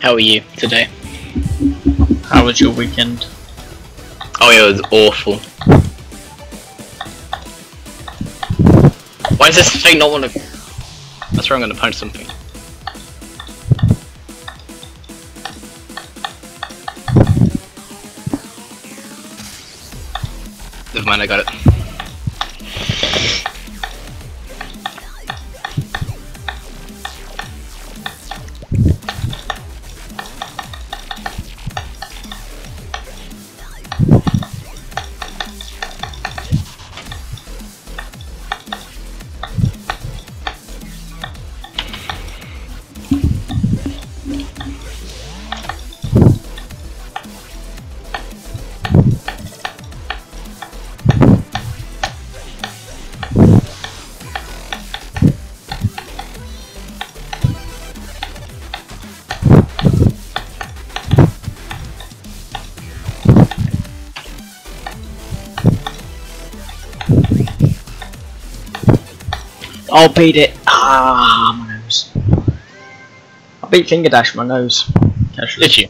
How are you today? How was your weekend? Oh, yeah, it was awful. Why does this thing not want to? That's where I'm going to punch something. Never mind, I got it. I'll beat it. Ah, my nose. I beat Fingerdash my nose. Casually. Did you?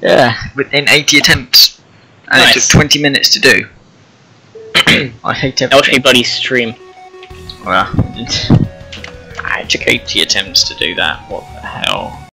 Yeah, within 80 attempts. And Nice. it took 20 minutes to do. I hate everything. me buddy stream. Well, I took 80 attempts to do that. What the hell?